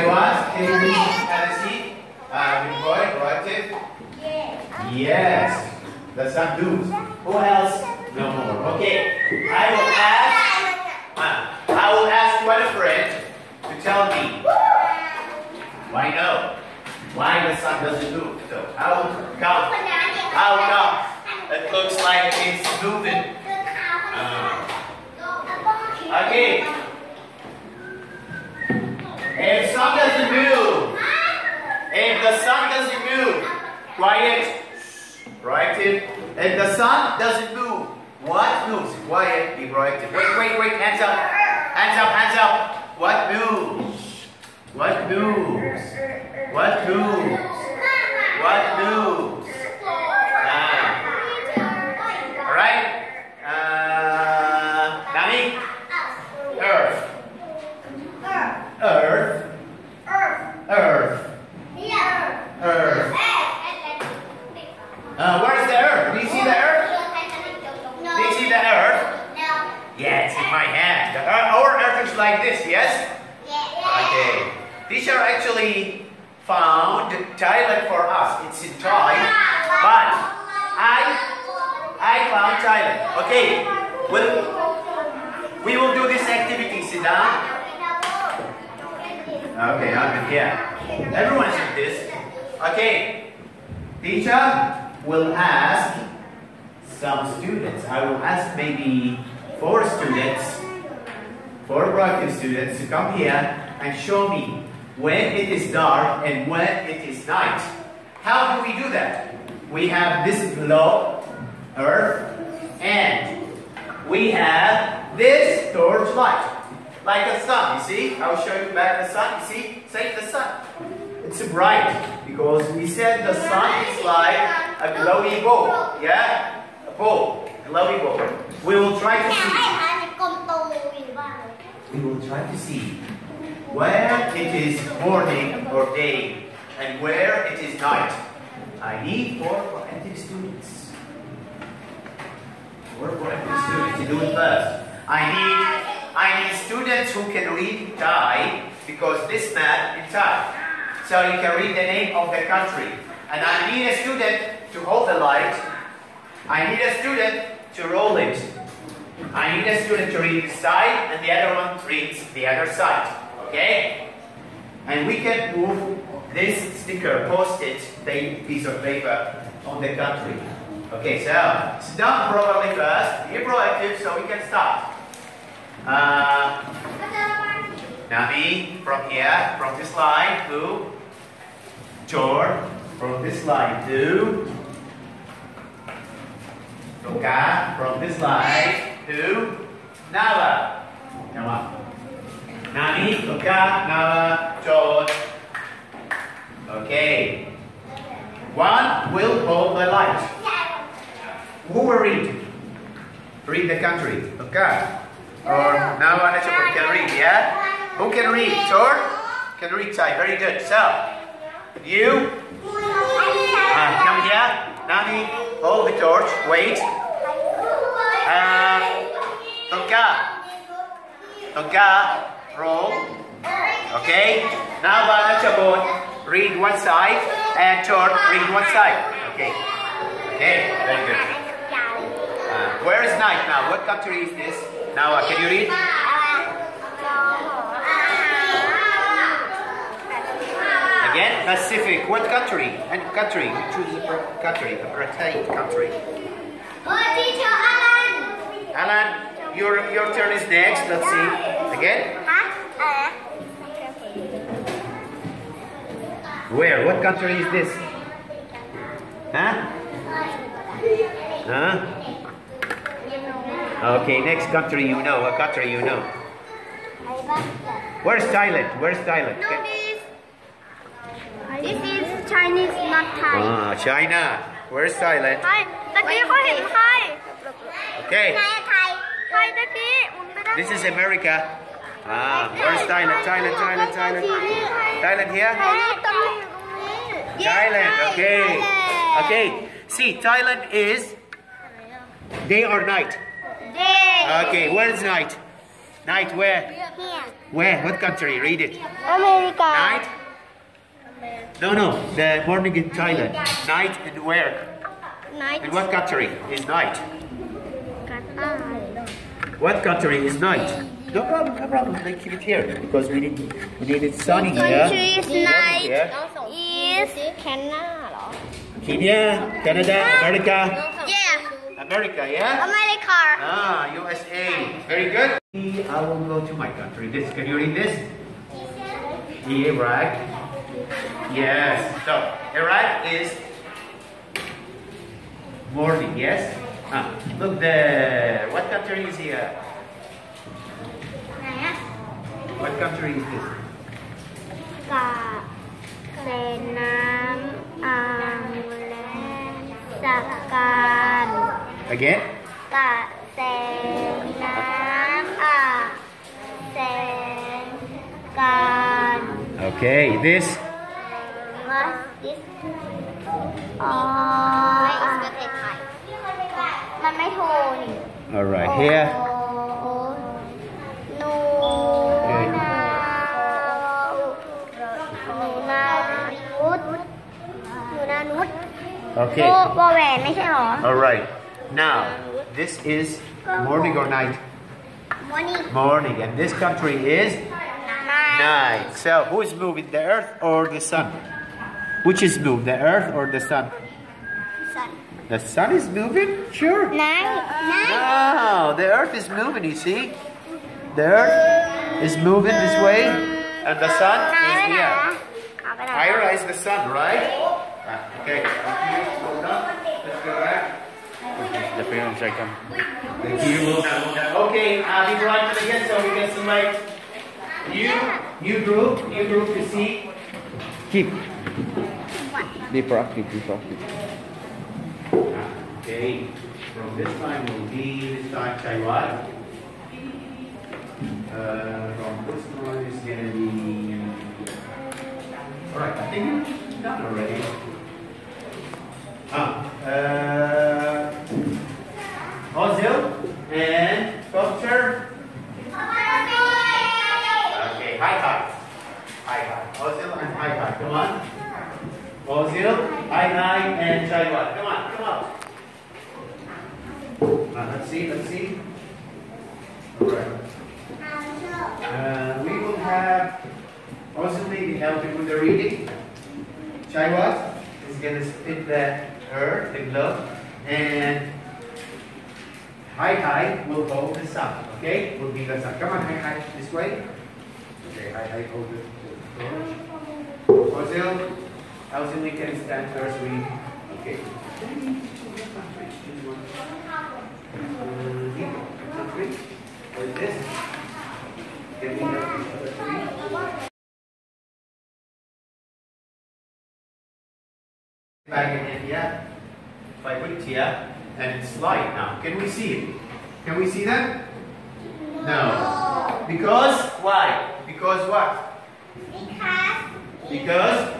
I was? Can you Tennessee? Uh, ah, good boy, proactive? Yes. Yes. That's not do. Who else? No more. Okay. I will ask. Uh, I will ask my friend to tell me why no, why the sun doesn't move? So I how come? will come? It looks like it's moving. Quiet. Proactive. If the sun doesn't move, what moves? Quiet. Be proactive. Wait, wait, wait. Hands up. Hands up. Hands up. What moves? What moves? What moves? What moves? Ah. All right. Uh, Nani? Earth. Earth. Earth. Earth. Uh, where's the earth? Do you see the earth? Do you see the earth? Yeah, it's in my hand. The earth, our earth is like this, yes? Okay. These are actually found Thailand for us. It's in Thai. But I I found Thailand. Okay. We'll, we will do this activity. Sit down. Okay, I'm in here. Everyone's in this. Okay. Teacher will ask some students. I will ask maybe four students, four proactive students to come here and show me when it is dark and when it is night. How do we do that? We have this globe, earth, and we have this torch light. Like a sun, you see? I'll show you back the sun, you see? Say the sun. It's bright because we said the sun is like a glowy ball. Yeah? A ball. A glowy ball. We will try to see. We will try to see where it is morning or day and where it is night. I need four proactive students. Four proactive students to do it first. I need I need students who can read Thai because this map is Thai. So you can read the name of the country. And I need a student to hold the light. I need a student to roll it. I need a student to read this side and the other one reads the other side. Okay? And we can move this sticker, post-it, piece of paper on the country. Okay, so sit down properly first. Be proactive so we can start. Uh, Nami, from here, from this line to Chor, from this line to Toka, from this line to Nava. Nava. Nami, Toka, Nava, Chor. Okay. One will hold the light. Who will read? Read the country. Okay. Or Nava Nachapur can read, yeah? Who can read? Chor? Can read Thai. Very good. So, you uh, come here. Nami, hold the torch. Wait. Uh, Tonka. Roll. Okay. Now Banachabon, read one side. And Tor, read one side. Okay. Okay, very good. Uh, where is night now? What country is this? Now, uh, can you read? Again, Pacific. What country? And country. You choose a country. A Britain country. Oh, teacher, Alan, Alan, your your turn is next. Let's see. Again. Where? What country is this? Huh? Huh? Okay, next country you know. What country you know? Where's Thailand? Where's Thailand? Okay. This is Chinese not Thai Ah, China. Where's Thailand? ไทยตะกี้เขาเห็นไทย Okay. ไทยไทยตะกี้หมุนไปได้ This is America. Ah, where's Thailand? Thailand, Thailand, Thailand. Thailand here? ถ่ายรูปตรงนี้อยู่ตรงนี้ Thailand. Okay. Thailand. Okay. See, Thailand is day or night. เด้ Okay, where's night? Night where? เนี่ย Where? What country? Read it. อเมริกา Night? No, no. The morning in Thailand. Night in where? Night. In what country is night? What country is night? No problem, no problem. They keep it here because we need we need it sunny here. Country is night. Here. Is Canada. Kenya, Canada, America. Yeah. America, yeah. America. Ah, USA. Very good. I will go to my country. This, can you read this? Iraq. Yes. So, arrive is morning, yes? Ah, look there. What country is here? Uh, what country is this? Again? Okay, this มันไม่โทรนี่ All right, here. หนูนาหนูนานุษหนูนานุษ Okay. โบโบแหวนไม่ใช่หรอ All right. Now, this is morning or night? มอนี่ Morning. And this country is night. So, who is moving, the earth or the sun? Which is blue, the earth or the sun? Sun. The sun is moving? Sure. Nine. Nine. No, the earth is moving, you see? The earth is moving this way, and the sun is here. Higher is the sun, right? Ah, okay. Let's go back. The parents are coming. Thank you. Okay, I'll be right back again so we can select You, you group, you group to see. Keep. Be proactive, be proactive. Okay, from this time will be time Taiwan. Uh, from this one is gonna be. Alright, I think we've done already. Ah, uh, Ozil and sculpture. Okay, high five. High five. Ozil and high five. Come on. Ozil, five, and Taiwan. Come on, come on. Uh, let's see, let's see. Alright. Uh, we will have Ozil maybe helping with the reading. Chaiwat is gonna spit the earth, the glove, and Hi Hi will hold the sun, okay? Will be the sun. Come on, Hi Hi, this way. Okay, Hi Hi, hold the torch. Ozil, Ozil, we can stand first. We, okay. Three. Like this. Can we have the other three? Back in India, by which here, and it's light now. Can we see it? Can we see that? No. Because why? Because what? Because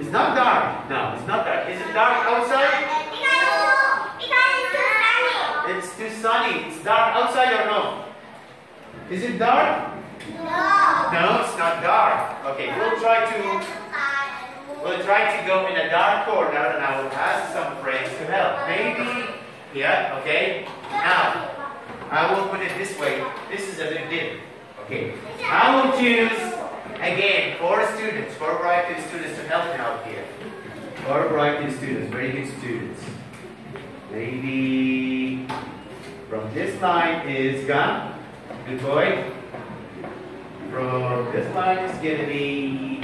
it's not dark. No, it's not dark. Is it dark outside? It's too sunny. It's dark outside or no? Is it dark? No, No, it's not dark. Okay, we'll try to we'll try to go in a dark corner and I will ask some friends to help. Maybe yeah, okay. Now I will put it this way. This is a bit dim. Okay. I will choose again four students, four bright students to help me out here. Four bright students, very good students. Maybe from this line is Gun. Good boy. From this line is gonna be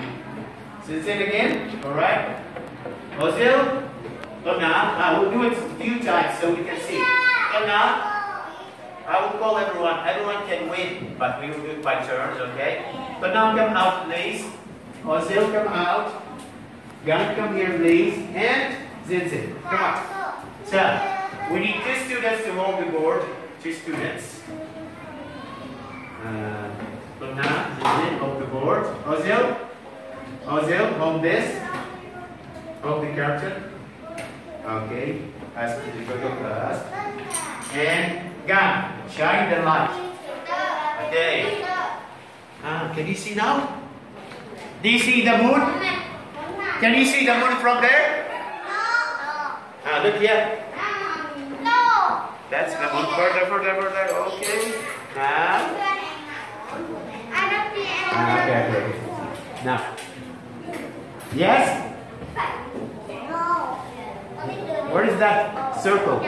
Sinsin again. Alright. Ozil. Look now. I will do it a few times so we can see. Look now. I will call everyone. Everyone can win, but we will do it by turns, okay? But now come out, please. Ozil, come out. Gun, come here, please. And Zinzin, come on. So, we need two students to hold the board. Two students. Uh, now, Zinzin, hold the board. Ozil, Ozil, hold this. Hold the curtain. Okay. As the go class. And Gun, shine the light. Okay. Ah, can you see now? Do you see the moon? Can you see the moon from there? Ah, look here. No. That's the moon. Further, further, further. Okay. Now. Ah, okay, okay. okay. Now. Yes? Where is that circle?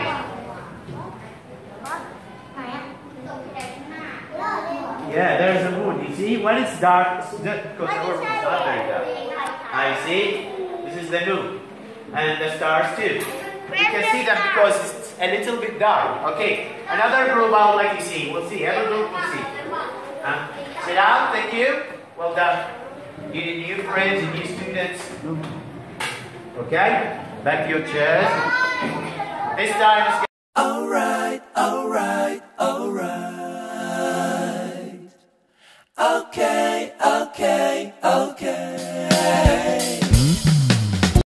Yeah, there's a moon. You see, when it's dark, it's because the world is not very dark. I see. This is the moon. And the stars too. You can see them because it's a little bit dark. Okay, another group I would like to see. We'll see. Every group will see. Huh? Sit down. Thank you. Well done. You need new friends and new students. Okay? Back to your chairs. This time